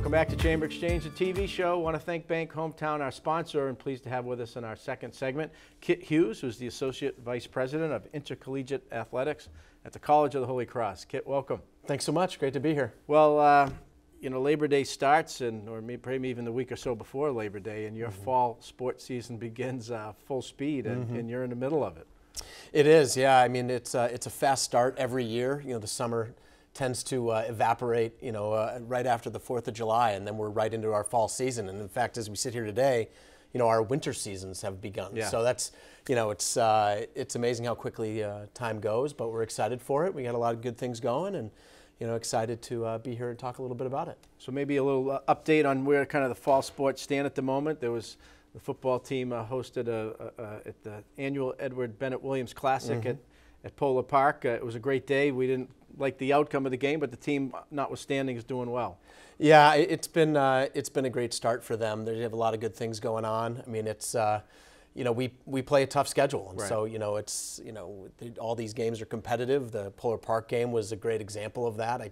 Welcome back to Chamber Exchange, the TV show. I want to thank Bank Hometown, our sponsor, and pleased to have with us in our second segment Kit Hughes, who's the Associate Vice President of Intercollegiate Athletics at the College of the Holy Cross. Kit, welcome. Thanks so much. Great to be here. Well, uh, you know, Labor Day starts, and or maybe even the week or so before Labor Day, and your mm-hmm. fall sports season begins uh, full speed, and, mm-hmm. and, you're in the middle of it. It is, yeah. I mean, it's uh, it's a fast start every year. You know, the summer tends to uh, evaporate, you know, uh, right after the Fourth of July, and then we're right into our fall season. And in fact, as we sit here today, you know, our winter seasons have begun. Yeah. So that's, you know, it's uh, it's amazing how quickly uh, time goes, but we're excited for it. We got a lot of good things going, and you know, excited to uh, be here and talk a little bit about it. So maybe a little uh, update on where kind of the fall sports stand at the moment. There was the football team hosted a, a, a, at the annual Edward Bennett Williams Classic mm-hmm. at at Polar Park. it was a great day. We didn't like the outcome of the game, but the team, notwithstanding, is doing well. Yeah, it's been uh, it's been a great start for them. They have a lot of good things going on. I mean, it's uh, you know we we play a tough schedule, and right. so you know it's you know all these games are competitive. The Polar Park game was a great example of that. I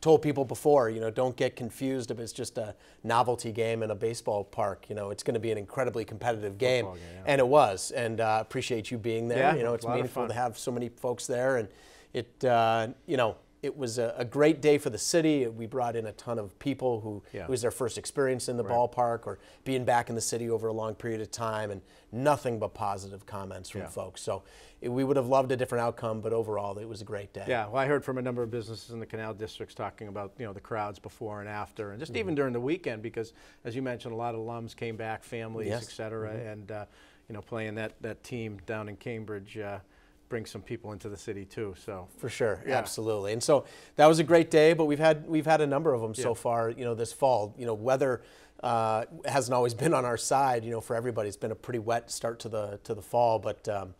told people before, you know, don't get confused if it's just a novelty game in a baseball park. You know, it's going to be an incredibly competitive game, game yeah. and it was. And uh, appreciate you being there. Yeah, you know, it's meaningful to have so many folks there, and it, uh, you know, it was a, a, great day for the city. We brought in a ton of people who yeah. it was their first experience in the right. ballpark or being back in the city over a long period of time, and nothing but positive comments from yeah. folks. So it, we would have loved a different outcome, but overall, it was a great day. Yeah, well, I heard from a number of businesses in the canal districts talking about you know the crowds before and after, and just mm-hmm. even during the weekend, because as you mentioned, a lot of alums came back, families, yes. et cetera, mm-hmm. and uh, you know playing that that team down in Cambridge. Uh, bring some people into the city too. So for sure, yeah. absolutely. And so that was a great day, but we've had we've had a number of them yeah. so far. You know, this fall. You know, weather uh, hasn't always been on our side. You know, for everybody, it's been a pretty wet start to the to the fall, but. Um,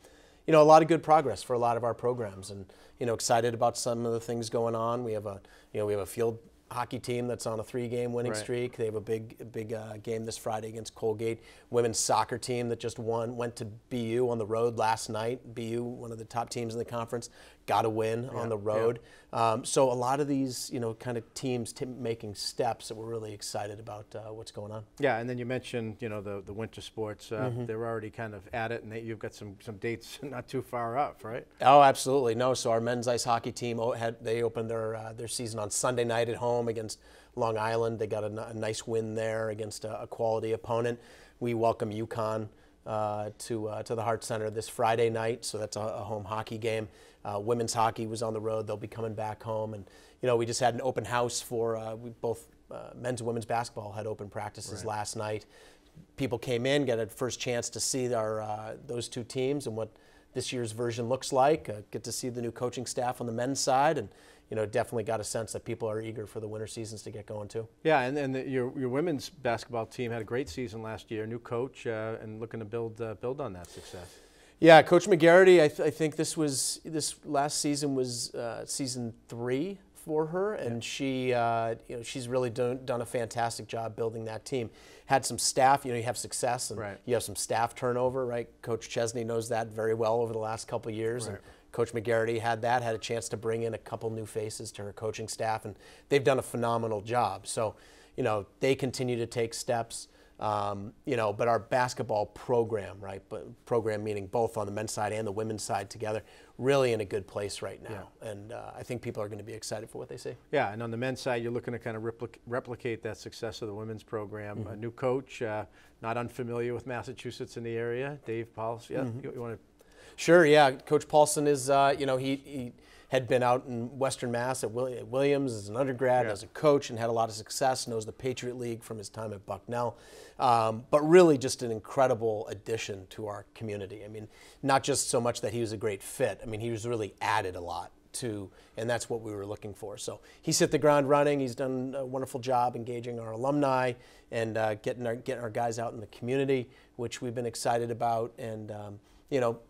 you know, a lot of good progress for a lot of our programs, and you know, excited about some of the things going on. We have a, you know, we have a field hockey team that's on a three-game winning right. streak. They have a big, big uh, game this Friday against Colgate. Women's soccer team that just won went to BU on the road last night. BU, one of the top teams in the conference, got to win yeah, on the road. Yeah. Um, so a lot of these, you know, kind of teams t- making steps that we're really excited about uh, what's going on. Yeah, and then you mentioned, you know, the, the winter sports. Uh, mm-hmm. They're already kind of at it, and they, you've got some some dates not too far up, right? Oh, absolutely. No, so our men's ice hockey team had they opened their uh, their season on Sunday night at home against Long Island. They got a, a nice win there against a, a, quality opponent. We welcome UConn. Uh, to uh, to the Hart Center this Friday night, so that's a, a home hockey game. Uh, women's hockey was on the road; they'll be coming back home, and you know we just had an open house for uh, we both uh, men's and women's basketball had open practices right. last night. People came in, got a first chance to see our uh, those two teams and what this year's version looks like. get to see the new coaching staff on the men's side, and you know, definitely got a sense that people are eager for the winter seasons to get going too. Yeah, and, and the, your, your women's basketball team had a great season last year, new coach, uh, and looking to build uh, build on that success. Yeah, Coach Magarity. I, th- I, think this was this last season was uh, season three for her, and yeah. she uh, you know she's really done, done a fantastic job building that team. Had some staff. You know, you have success, and right. you have some staff turnover. Right, Coach Chesney knows that very well over the last couple of years. Right. And, Coach Magarity had that, had a chance to bring in a couple new faces to her coaching staff, and they've done a phenomenal job. So, you know, they continue to take steps. Um, you know, but our basketball program, right? But program meaning both on the men's side and the women's side together, really in a good place right now. Yeah. And uh, I think people are going to be excited for what they see. Yeah, and on the men's side, you're looking to kind of replic- replicate that success of the women's program. Mm-hmm. A new coach, uh, not unfamiliar with Massachusetts in the area, Dave Pauls. Yeah, mm-hmm. you, you want to Sure, yeah. Coach Paulsen is, uh, you know, he, he, had been out in Western Mass at Williams as an undergrad, yeah. as a coach, and had a lot of success. Knows the Patriot League from his time at Bucknell, um, but really just an incredible addition to our community. I mean, not just so much that he was a great fit. I mean, he was really added a lot to, and that's what we were looking for. So he's hit the ground running. He's done a wonderful job engaging our alumni and uh, getting our getting our guys out in the community, which we've been excited about. And um, you know,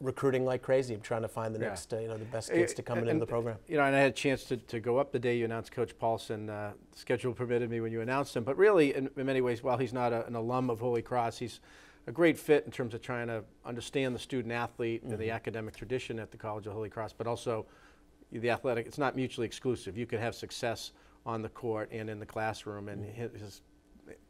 recruiting like crazy. I'm trying to find the yeah. next, uh, you know, the best kids to come and, into the program. You know, and I had a chance to, to go up the day you announced Coach Paulsen. Uh, schedule permitted me when you announced him, but really, in, in many ways, while he's not a, an alum of Holy Cross, he's a great fit in terms of trying to understand the student athlete mm-hmm. and the mm-hmm. academic tradition at the College of Holy Cross, but also the athletic. It's not mutually exclusive. You can have success on the court and in the classroom. And his, his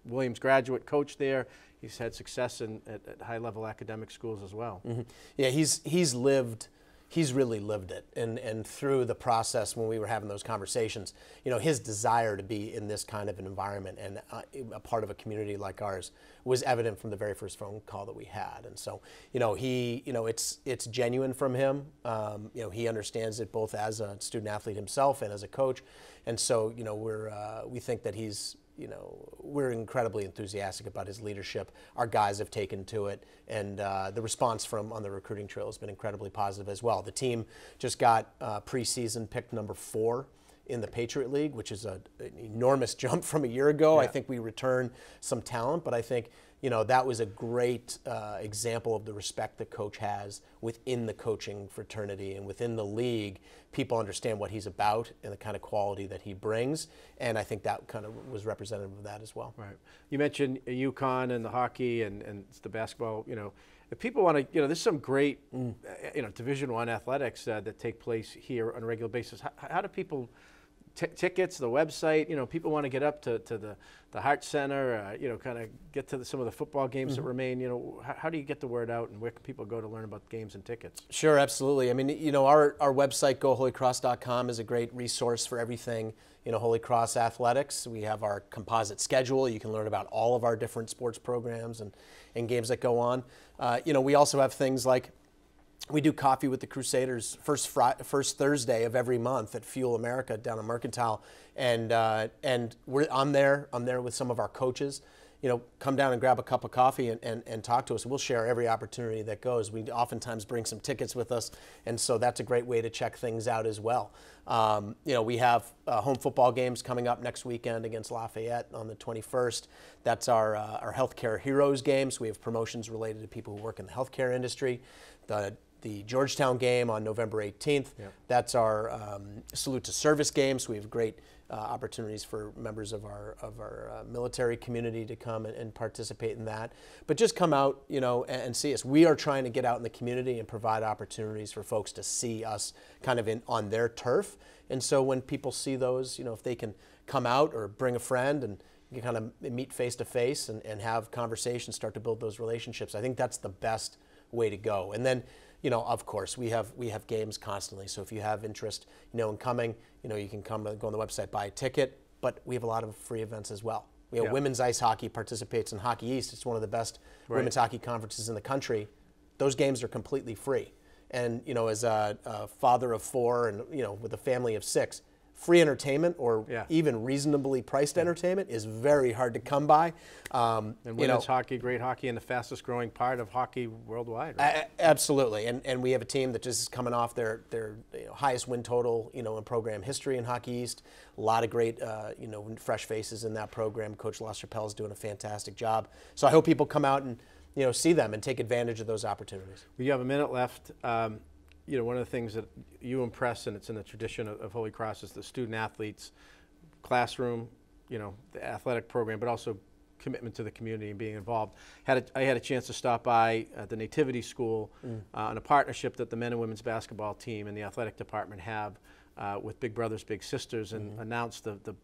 Williams graduate coach there. He's had success in, at, at high level academic schools as well. Mm-hmm. Yeah, he's he's lived he's really lived it and and through the process when we were having those conversations you know his desire to be in this kind of an environment and uh, a part of a community like ours was evident from the very first phone call that we had and so you know he you know it's it's genuine from him um, you know he understands it both as a student athlete himself and as a coach and so you know we're uh, we think that he's you know, we're incredibly enthusiastic about his leadership. Our guys have taken to it, and uh, the response from on the recruiting trail has been incredibly positive as well. The team just got uh, preseason picked number four in the Patriot League, which is a, an enormous jump from a year ago. Yeah. I think we return some talent, but I think you know that was a great uh, example of the respect that coach has within the coaching fraternity and within the league. People understand what he's about and the kind of quality that he brings, and I think that kind of was representative of that as well. Right. You mentioned UConn and the hockey and, and the basketball. You know, if people want to, you know, there's some great, mm. you know, Division One athletics uh, that take place here on a regular basis. How, how do people? T- tickets, the website. You know, people want to get up to, to the, the Hart Center, uh, you know, kind of get to the, some of the football games mm-hmm. that remain. You know, how, how, do you get the word out and where can people go to learn about games and tickets? Sure, absolutely. I mean, you know, our, our website, goholycross.com, is a great resource for everything, you know, Holy Cross athletics. We have our composite schedule. You can learn about all of our different sports programs and, and games that go on. Uh, you know, we also have things like we do coffee with the Crusaders first Friday, first Thursday of every month at Fuel America down in Mercantile, and uh, and we're I'm there. I'm there with some of our coaches. You know, come down and grab a cup of coffee and, and, and talk to us. We'll share every opportunity that goes. We oftentimes bring some tickets with us, and so that's a great way to check things out as well. Um, you know, we have uh, home football games coming up next weekend against Lafayette on the 21st. That's our uh, our healthcare heroes games. We have promotions related to people who work in the healthcare industry. The the Georgetown game on November 18th. Yep. That's our um, salute to service game. So we have great uh, opportunities for members of our of our uh, military community to come and, and, participate in that. But just come out, you know, and, and, see us. We are trying to get out in the community and provide opportunities for folks to see us kind of in on their turf. And so when people see those, you know, if they can come out or bring a friend and you kind of meet face to face and have conversations, start to build those relationships. I think that's the best way to go. And then you know, of course, we have we have games constantly. So if you have interest, you know, in coming, you know, you can come go on the website, buy a ticket. But we have a lot of free events as well. You know, yeah. women's ice hockey participates in Hockey East. It's one of the best right. women's hockey conferences in the country. Those games are completely free. And you know, as a, a father of four, and you know, with a family of six, free entertainment or yeah. even reasonably priced entertainment is very hard to come by. Um, and women's you know, hockey, great hockey, and the fastest growing part of hockey worldwide. Right? Absolutely, and and we have a team that just is coming off their their you know, highest win total, you know, in program history in Hockey East. A lot of great, uh, you know, fresh faces in that program. Coach LaChapelle is doing a fantastic job. So I hope people come out and you know see them and take advantage of those opportunities. We have a minute left. Um, you know, one of the things that you impress, and it's in the tradition of, of Holy Cross, is the student athletes, classroom, you know, the athletic program, but also commitment to the community and being involved. Had a, I had a chance to stop by at the Nativity School mm. uh, on a partnership that the men and women's basketball team and the athletic department have uh, with Big Brothers Big Sisters and mm-hmm. announced the, the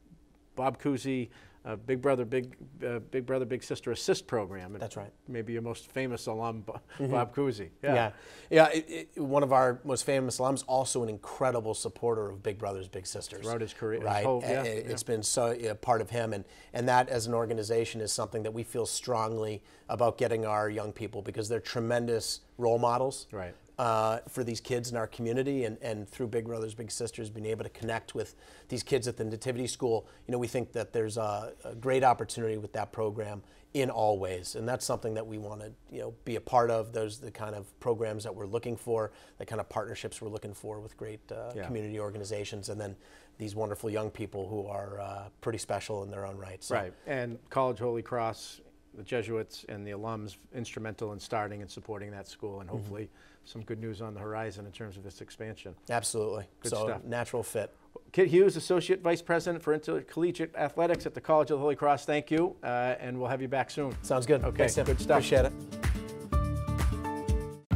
Bob Cousy uh, Big Brother, Big uh, Big Brother, Big Sister Assist program. That's right. Maybe your most famous alum, mm-hmm. Bob Cousy. Yeah, yeah. yeah it, it, one of our most famous alums, also an incredible supporter of Big Brothers, Big Sisters. Throughout his career, right? His whole, yeah, it, has been so part of him, and and that as an organization is something that we feel strongly about getting our young people because they're tremendous role models. Right uh, for these kids in our community and, and through Big Brothers Big Sisters being able to connect with these kids at the Nativity School, you know, we think that there's a, a great opportunity with that program in all ways. And that's something that we want to, you know, be a part of. Those are the kind of programs that we're looking for, the kind of partnerships we're looking for with great uh, yeah. community organizations. And then these wonderful young people who are uh, pretty special in their own right. So. Right. And College Holy Cross, the Jesuits and the alums instrumental in starting and supporting that school and mm-hmm. hopefully mm-hmm some good news on the horizon in terms of its expansion. Absolutely. Good so stuff. natural fit. Kit Hughes, Associate Vice President for Intercollegiate Athletics at the College of the Holy Cross. Thank you, uh, and we'll have you back soon. Sounds good. Okay, Thanks, good stuff. Appreciate it.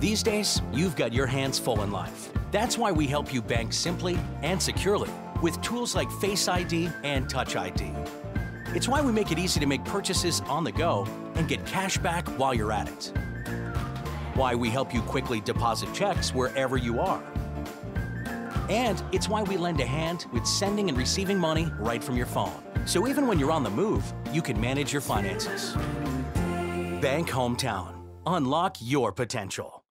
These days, you've got your hands full in life. That's why we help you bank simply and securely with tools like Face ID and Touch ID. It's why we make it easy to make purchases on the go and get cash back while you're at it. Why we help you quickly deposit checks wherever you are. And it's why we lend a hand with sending and receiving money right from your phone. So even when you're on the move, you can manage your finances. Bank Hometown. Unlock your potential.